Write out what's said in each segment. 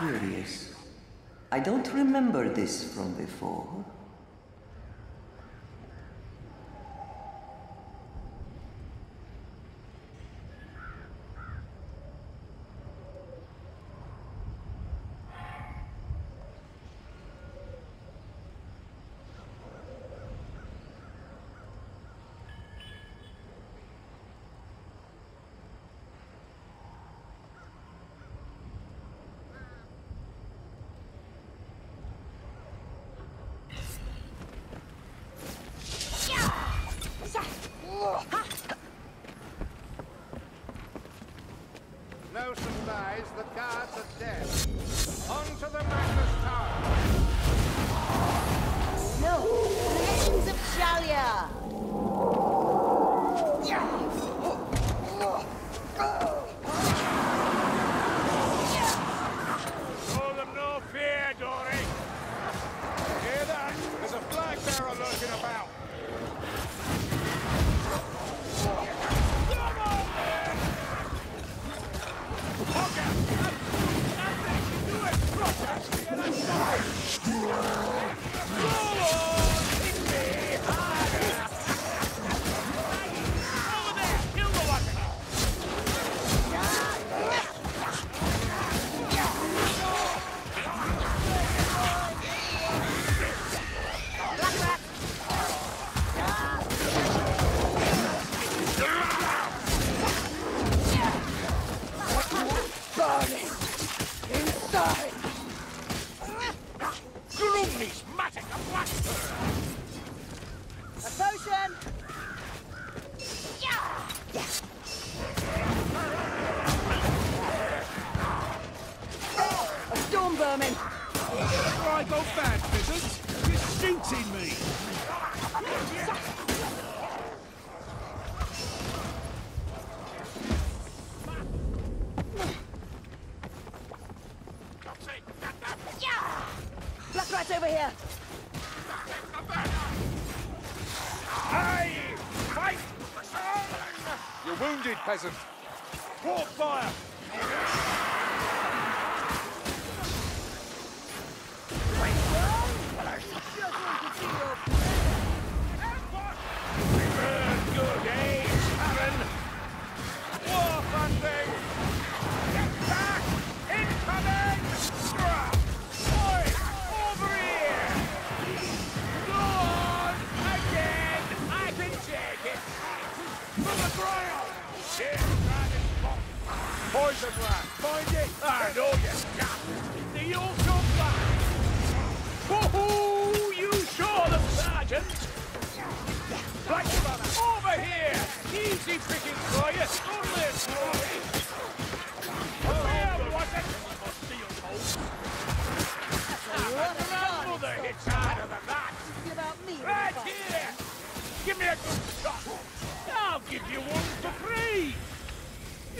Curious. I don't remember this from before. Over here. Hey! Fight! You're wounded, peasant. Walk fire! Good, eh,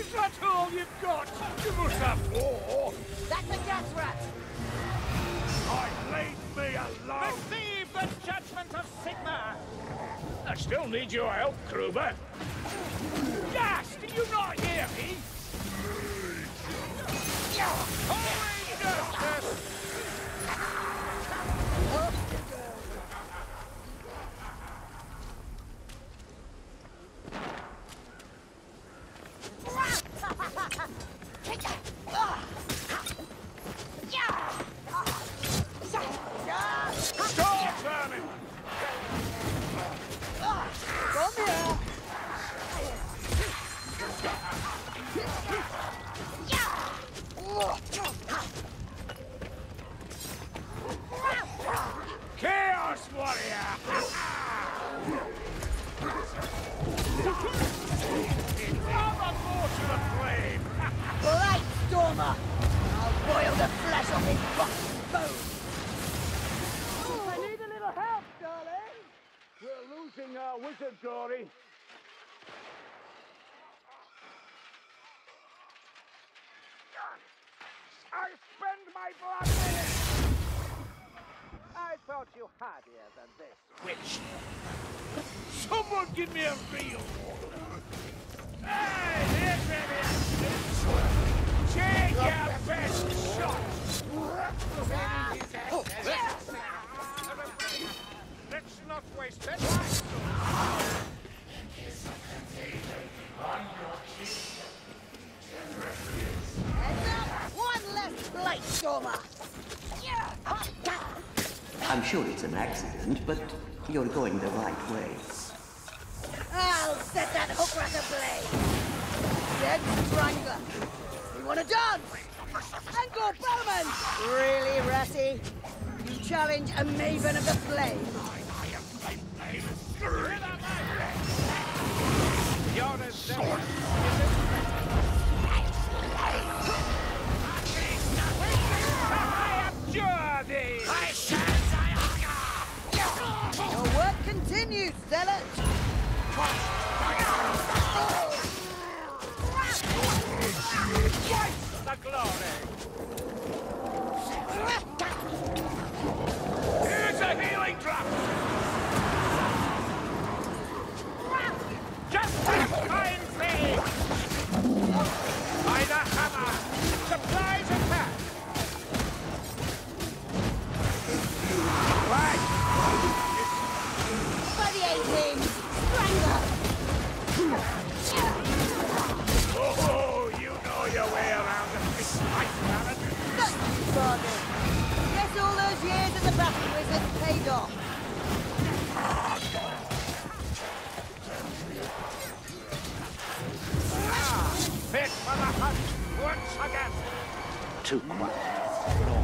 Is that all you've got? You must have more! That's a gas rat. I laid me alone! Receive the judgment of Sigmar! I still need your help, Kruber. Gas! Did you not hear me? Holy justice! I'll boil the flesh off his rotten bones. Oh, I need a little help, darling! We're losing our wizard, Dory. I spend my blood in it! I thought you hardier than this, witch. Someone give me a real one. Hey, here's an Take your best shot! Let's not waste up! One less! I'm sure it's an accident, but you're going the right way. I'll set that hook rat ablaze! Dead Strangler! Wanna dance? Uncle Bowman! Really, Ratty? You challenge a Maven of the Flame? Quiet.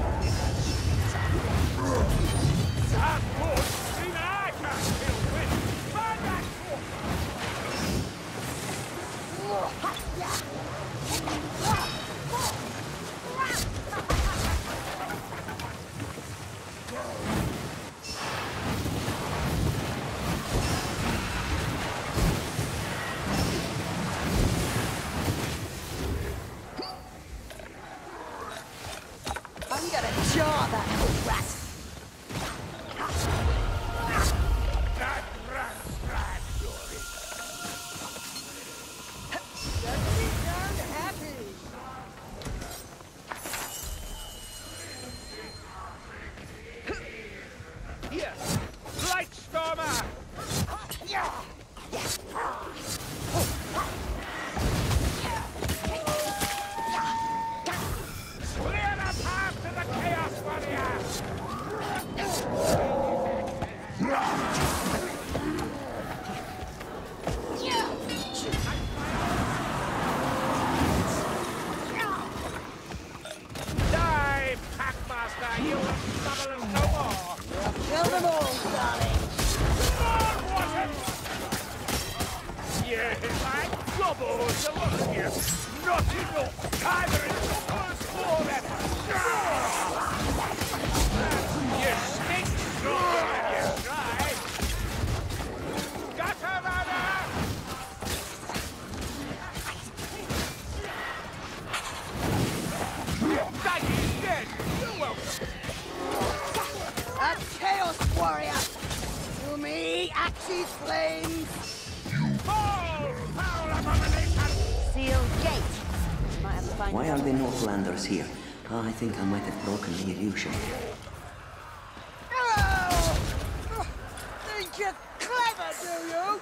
To find Why are another the way. Northlanders here? Ah, I think I might have broken the illusion. Oh! Think you're clever, do you?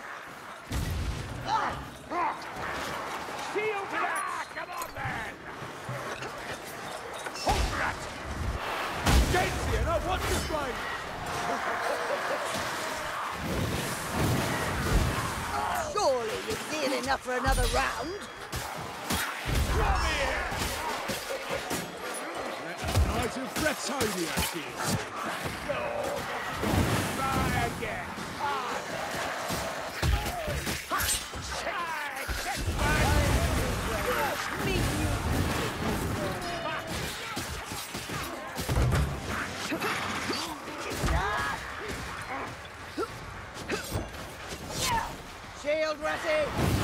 Shield that! Come on, then! Hold that! Daisy, I want to fight! Enough for another round? Knight of Bretonnia here. Try again! Shield ready!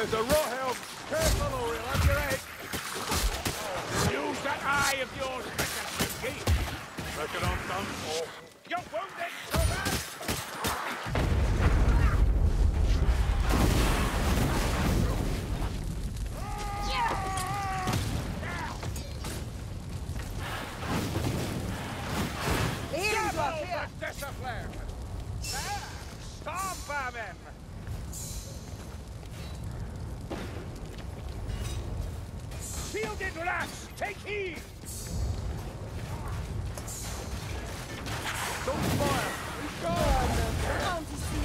There's a rawhelm! Careful or he'll have oh, your head! Use that eye of yours, Mr. Reckon I'm done for. You're wounded, Rats, take heed! Don't fire! He's gone! Come to see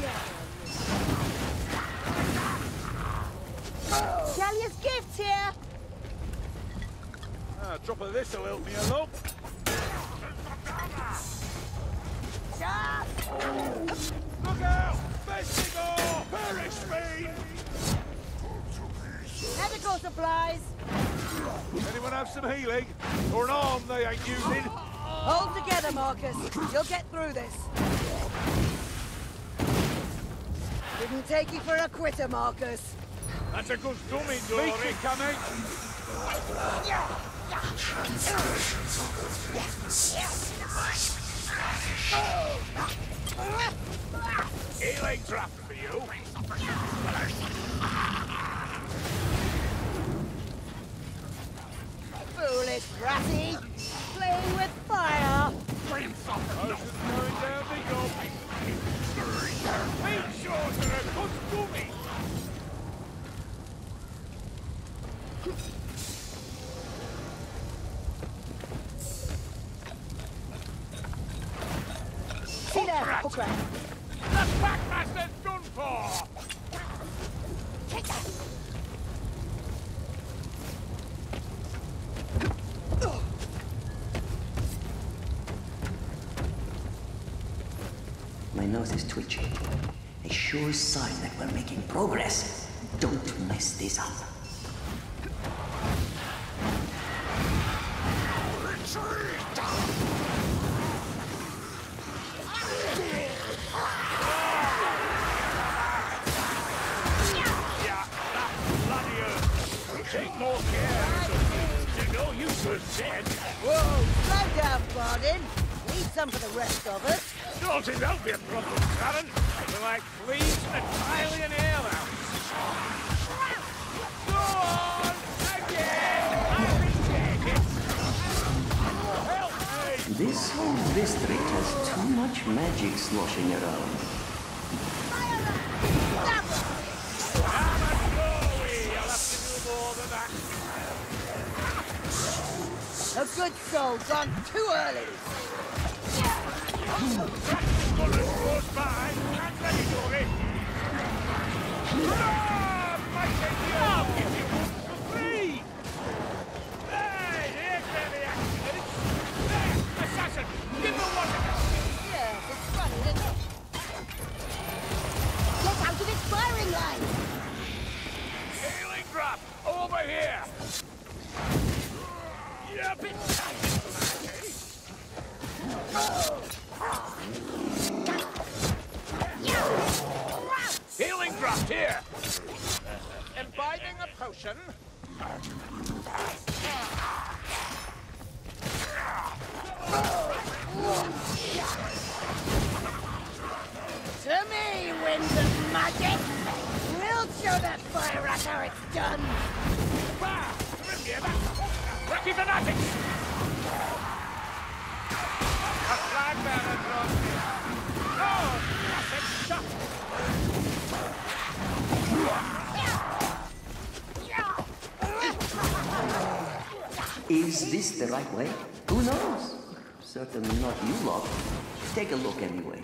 Gallia's gift here! Ah, drop of this will help me along. Look out! Vestigo! Perish fiend! Medical supplies! Anyone have some healing? Or an arm they ain't using? Hold together, Markus. You'll get through this. Didn't take you for a quitter, Markus. That's a good dummy, Dory. Meet coming! Healing trap for you. Foolish nose is twitching. A sure sign that we're making progress. Don't mess this up. Some for the rest of us. Don't think that'll be a problem, Karen. We're like fleas in a tile and. Go on! Again! I reject it! Help me! This whole district has too much magic sloshing around. I'm a Norway! I'll have do more than that. A good soul gone too early. Got us close by. And ready, Dory. Ah, a potion. To me, winds of magic! We'll show that fire rat how it's done! Bah! Hear that? Rocky fanatics! A flag bearer draws near. Oh, blessed shot! Is this the right way? Who knows? Certainly not you lot. Take a look anyway.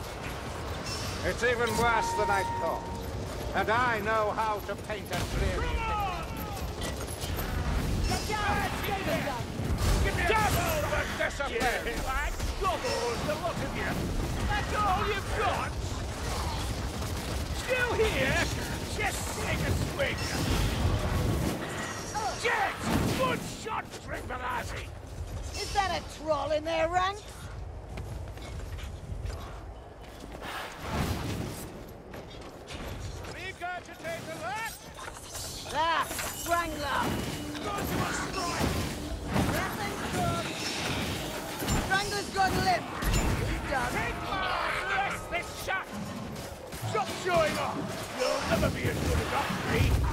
It's even worse than I thought. And I know how to paint a clear Give me double the discipline! Like gobbles, the lot of you! That's all you've got? Still here? Just take a swing! Jet! Good shot, Tribalazzi! Is that a troll in their ranks? Good. Strangler's gone limp. He's done. Take my this shot! Stop showing off! You'll never be as good as us!